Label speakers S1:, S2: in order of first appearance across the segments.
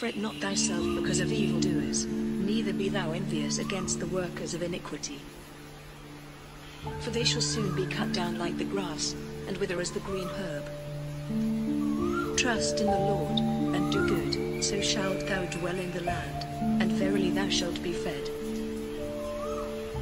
S1: Fret not thyself because of evildoers, neither be thou envious against the workers of iniquity. For they shall soon be cut down like the grass, and wither as the green herb. Trust in the Lord, and do good, so shalt thou dwell in the land, and verily thou shalt be fed.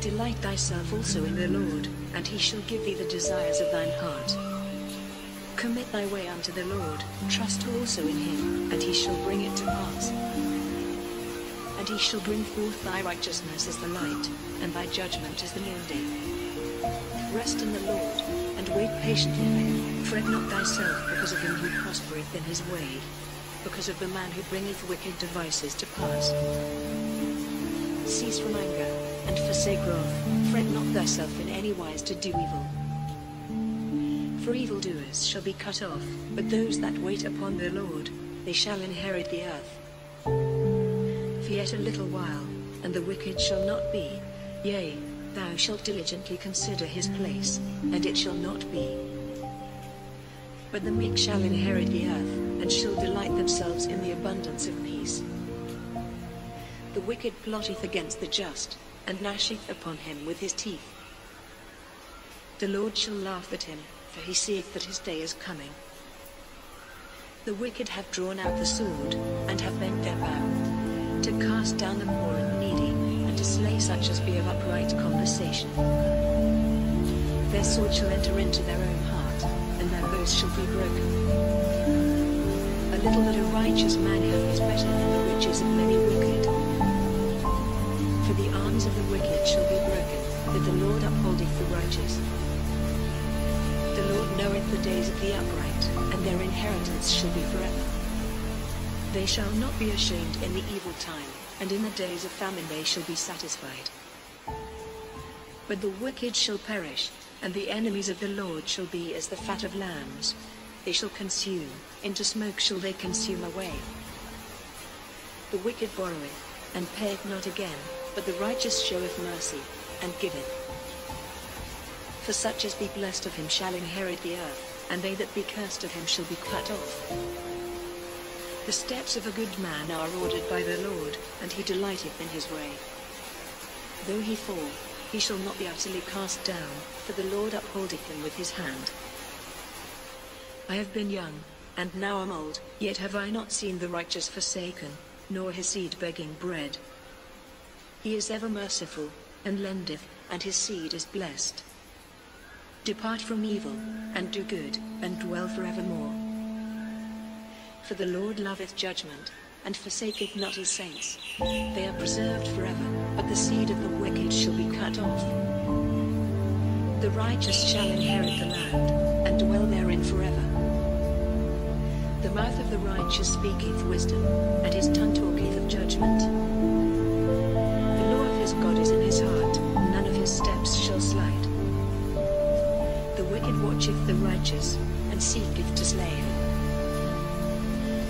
S1: Delight thyself also in the Lord, and he shall give thee the desires of thine heart. Thy way unto the Lord, trust also in him, and he shall bring it to pass. And he shall bring forth thy righteousness as the light, and thy judgment as the noonday. Rest in the Lord, and wait patiently for him. Fret not thyself because of him who prospereth in his way, because of the man who bringeth wicked devices to pass. Cease from anger, and forsake wrath. Fret not thyself in any wise to do evil. For evildoers shall be cut off, but those that wait upon the Lord, they shall inherit the earth. For yet a little while, and the wicked shall not be. Yea, thou shalt diligently consider his place, and it shall not be. But the meek shall inherit the earth, and shall delight themselves in the abundance of peace. The wicked plotteth against the just, and gnasheth upon him with his teeth. The Lord shall laugh at him, for he seeth that his day is coming. The wicked have drawn out the sword, and have bent their bow, to cast down the poor and needy, and to slay such as be of upright conversation. Their sword shall enter into their own heart, and their bows shall be broken. A little that a righteous man hath is better than the riches of many wicked. For the arms of the wicked shall be broken, but the Lord upholdeth the righteous. The Lord knoweth the days of the upright, and their inheritance shall be forever. They shall not be ashamed in the evil time, and in the days of famine they shall be satisfied. But the wicked shall perish, and the enemies of the Lord shall be as the fat of lambs. They shall consume, into smoke shall they consume away. The wicked borroweth, and payeth not again, but the righteous showeth mercy, and giveth. For such as be blessed of him shall inherit the earth, and they that be cursed of him shall be cut off. The steps of a good man are ordered by the Lord, and he delighteth in his way. Though he fall, he shall not be utterly cast down, for the Lord upholdeth him with his hand. I have been young, and now am old, yet have I not seen the righteous forsaken, nor his seed begging bread. He is ever merciful, and lendeth, and his seed is blessed. Depart from evil, and do good, and dwell forevermore. For the Lord loveth judgment, and forsaketh not his saints. They are preserved forever, but the seed of the wicked shall be cut off. The righteous shall inherit the land, and dwell therein forever. The mouth of the righteous speaketh wisdom, and his tongue talketh of judgment. The righteous, and seeketh to slay him.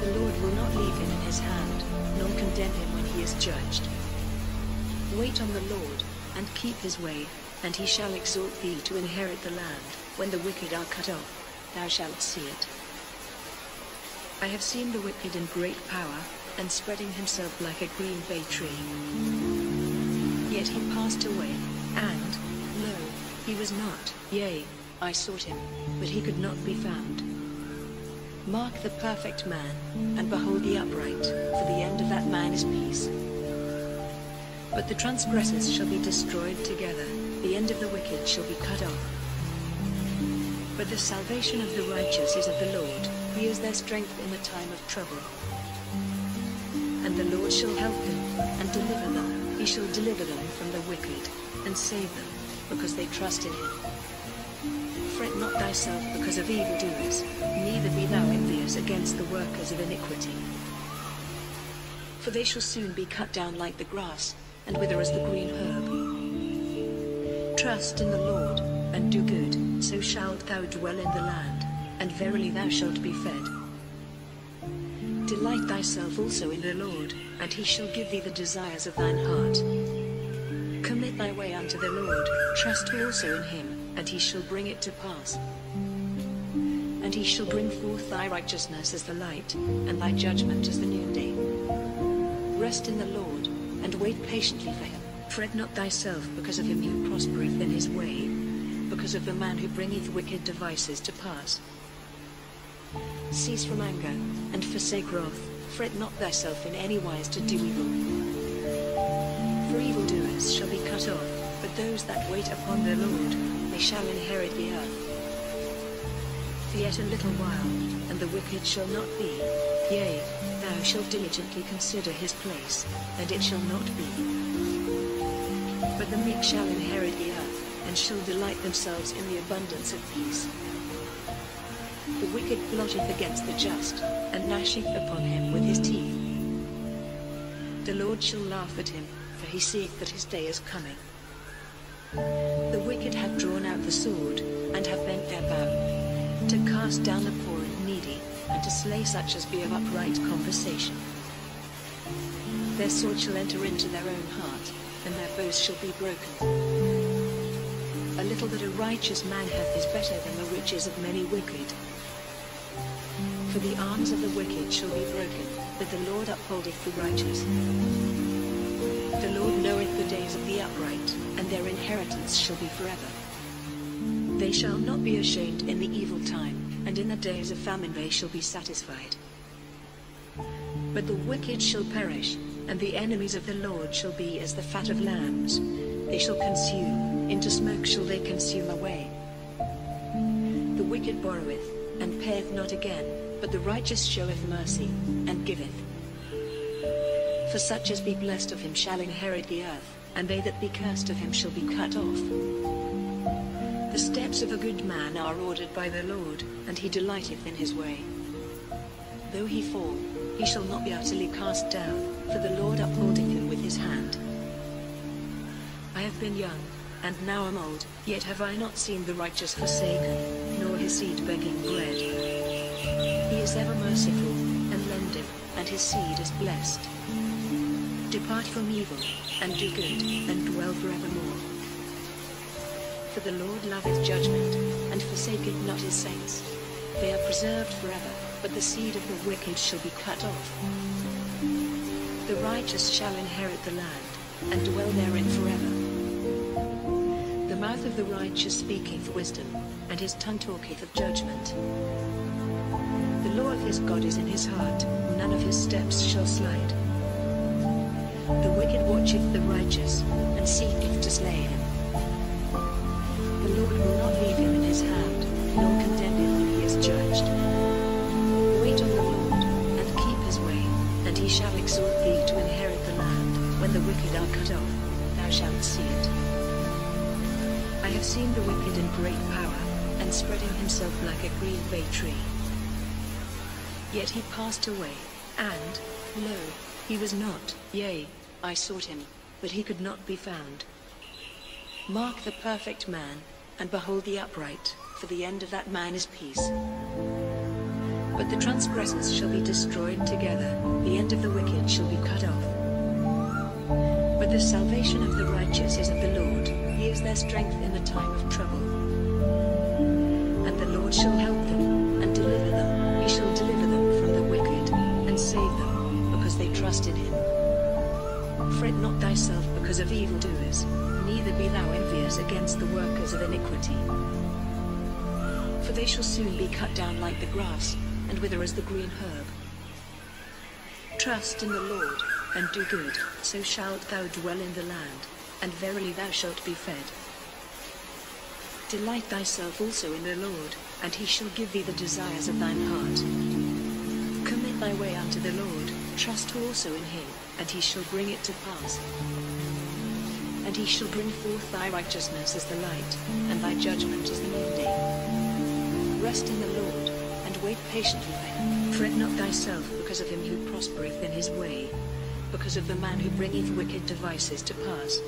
S1: The Lord will not leave him in his hand, nor condemn him when he is judged. Wait on the Lord, and keep his way, and he shall exhort thee to inherit the land. When the wicked are cut off, thou shalt see it. I have seen the wicked in great power, and spreading himself like a green bay tree. Yet he passed away, and, lo, he was not, yea, I sought him, but he could not be found. Mark the perfect man, and behold the upright, for the end of that man is peace. But the transgressors shall be destroyed together, the end of the wicked shall be cut off. But the salvation of the righteous is of the Lord, he is their strength in the time of trouble. And the Lord shall help them, and deliver them, he shall deliver them from the wicked, and save them, because they trust in him. Fret not thyself because of evildoers, neither be thou envious against the workers of iniquity. For they shall soon be cut down like the grass, and wither as the green herb. Trust in the Lord, and do good, so shalt thou dwell in the land, and verily thou shalt be fed. Delight thyself also in the Lord, and he shall give thee the desires of thine heart. Commit thy way unto the Lord, trust also in him, and he shall bring it to pass. And he shall bring forth thy righteousness as the light, and thy judgment as the noonday. Rest in the Lord, and wait patiently for him. Fret not thyself because of him who prospereth in his way, because of the man who bringeth wicked devices to pass. Cease from anger, and forsake wrath. Fret not thyself in any wise to do evil. For evildoers shall be cut off, but those that wait upon the Lord, they shall inherit the earth. For yet a little while, and the wicked shall not be. Yea, thou shalt diligently consider his place, and it shall not be. But the meek shall inherit the earth, and shall delight themselves in the abundance of peace. The wicked plotteth against the just, and gnasheth upon him with his teeth. The Lord shall laugh at him, for he seeth that his day is coming. The wicked have drawn out the sword, and have bent their bow, to cast down the poor and needy, and to slay such as be of upright conversation. Their sword shall enter into their own heart, and their bows shall be broken. A little that a righteous man hath is better than the riches of many wicked. For the arms of the wicked shall be broken, but the Lord upholdeth the righteous. The Lord knoweth the days of the upright, and their inheritance shall be forever. They shall not be ashamed in the evil time, and in the days of famine they shall be satisfied. But the wicked shall perish, and the enemies of the Lord shall be as the fat of lambs. They shall consume, into smoke shall they consume away. The wicked borroweth, and payeth not again, but the righteous showeth mercy, and giveth. For such as be blessed of him shall inherit the earth, and they that be cursed of him shall be cut off. The steps of a good man are ordered by the Lord, and he delighteth in his way. Though he fall, he shall not be utterly cast down, for the Lord upholdeth him with his hand. I have been young, and now am old, yet have I not seen the righteous forsaken, nor his seed begging bread. He is ever merciful, and lendeth, and his seed is blessed. Depart from evil, and do good, and dwell forevermore. For the Lord loveth judgment, and forsaketh not his saints. They are preserved forever, but the seed of the wicked shall be cut off. The righteous shall inherit the land, and dwell therein forever. The mouth of the righteous speaketh wisdom, and his tongue talketh of judgment. The law of his God is in his heart, none of his steps shall slide. The wicked watcheth the righteous, and seeketh to slay him. The Lord will not leave him in his hand, nor condemn him when he is judged. Wait on the Lord, and keep his way, and he shall exhort thee to inherit the land. When the wicked are cut off, thou shalt see it. I have seen the wicked in great power, and spreading himself like a green bay tree. Yet he passed away, and, lo, he was not, yea, I sought him, but he could not be found. Mark the perfect man, and behold the upright, for the end of that man is peace. But the transgressors shall be destroyed together, the end of the wicked shall be cut off. But the salvation of the righteous is of the Lord, he is their strength in the time of trouble. And the Lord shall help neither be thou envious against the workers of iniquity. For they shall soon be cut down like the grass, and wither as the green herb. Trust in the Lord, and do good, so shalt thou dwell in the land, and verily thou shalt be fed. Delight thyself also in the Lord, and he shall give thee the desires of thine heart. Commit thy way unto the Lord, trust also in him, and he shall bring it to pass. And he shall bring forth thy righteousness as the light, and thy judgment as the noonday. Rest in the Lord, and wait patiently for him. Fret not thyself because of him who prospereth in his way, because of the man who bringeth wicked devices to pass.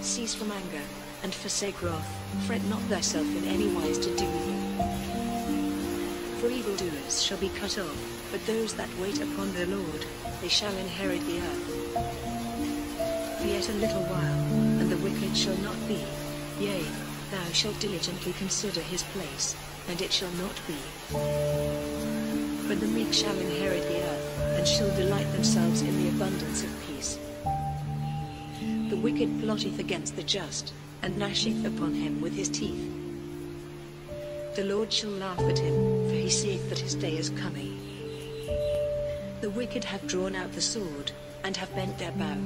S1: Cease from anger, and forsake wrath, fret not thyself in any wise to do evil. For evildoers shall be cut off, but those that wait upon the Lord, they shall inherit the earth. Yet a little while, and the wicked shall not be. Yea, thou shalt diligently consider his place, and it shall not be. But the meek shall inherit the earth, and shall delight themselves in the abundance of peace. The wicked plotteth against the just, and gnasheth upon him with his teeth. The Lord shall laugh at him, for he seeth that his day is coming. The wicked have drawn out the sword, and have bent their bow,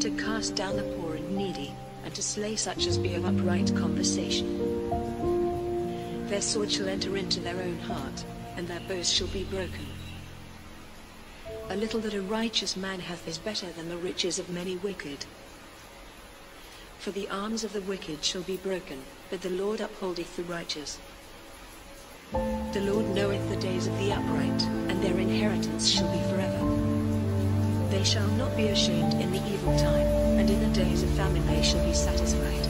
S1: to cast down the poor and needy, and to slay such as be of upright conversation. Their sword shall enter into their own heart, and their bows shall be broken. A little that a righteous man hath is better than the riches of many wicked. For the arms of the wicked shall be broken, but the Lord upholdeth the righteous. The Lord knoweth the days of the upright, and their inheritance shall be forever. They shall not be ashamed in the evil time, and in the days of famine they shall be satisfied.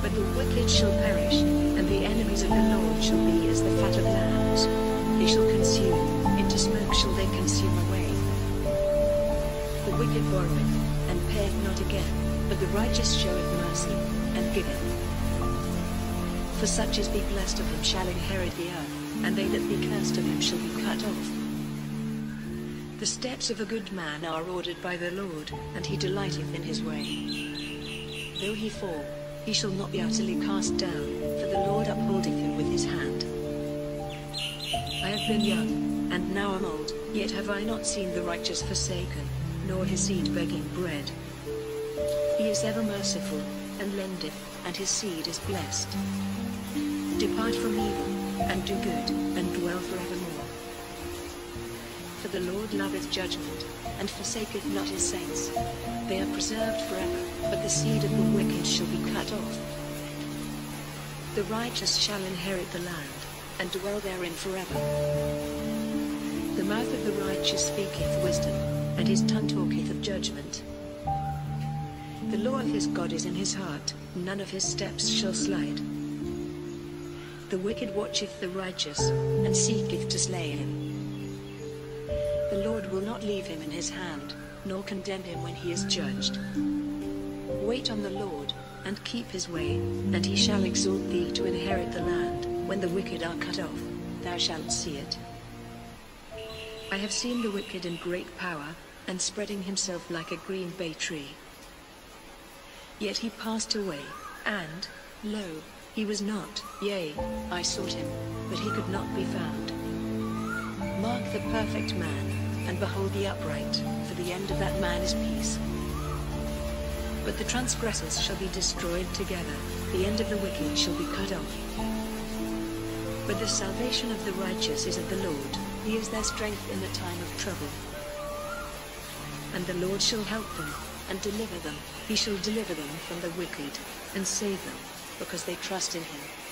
S1: But the wicked shall perish, and the enemies of the Lord shall be as the fat of lambs. They shall consume, into smoke shall they consume away. The wicked borroweth, and payeth not again, but the righteous showeth mercy, and giveth. For such as be blessed of him shall inherit the earth, and they that be cursed of him shall be cut off. The steps of a good man are ordered by the Lord, and he delighteth in his way. Though he fall, he shall not be utterly cast down, for the Lord upholdeth him with his hand. I have been young, and now am old, yet have I not seen the righteous forsaken, nor his seed begging bread. He is ever merciful, and lendeth, and his seed is blessed. Depart from evil, and do good, and dwell forevermore. The Lord loveth judgment, and forsaketh not his saints. They are preserved forever, but the seed of the wicked shall be cut off. The righteous shall inherit the land, and dwell therein forever. The mouth of the righteous speaketh wisdom, and his tongue talketh of judgment. The law of his God is in his heart, none of his steps shall slide. The wicked watcheth the righteous, and seeketh to slay him. Lord will not leave him in his hand, nor condemn him when he is judged. Wait on the Lord, and keep his way, and he shall exalt thee to inherit the land. When the wicked are cut off, thou shalt see it. I have seen the wicked in great power, and spreading himself like a green bay tree. Yet he passed away, and, lo, he was not, yea, I sought him, but he could not be found. Mark the perfect man, and behold the upright, for the end of that man is peace. But the transgressors shall be destroyed together, the end of the wicked shall be cut off. But the salvation of the righteous is of the Lord, he is their strength in the time of trouble. And the Lord shall help them, and deliver them, he shall deliver them from the wicked, and save them because they trust in him.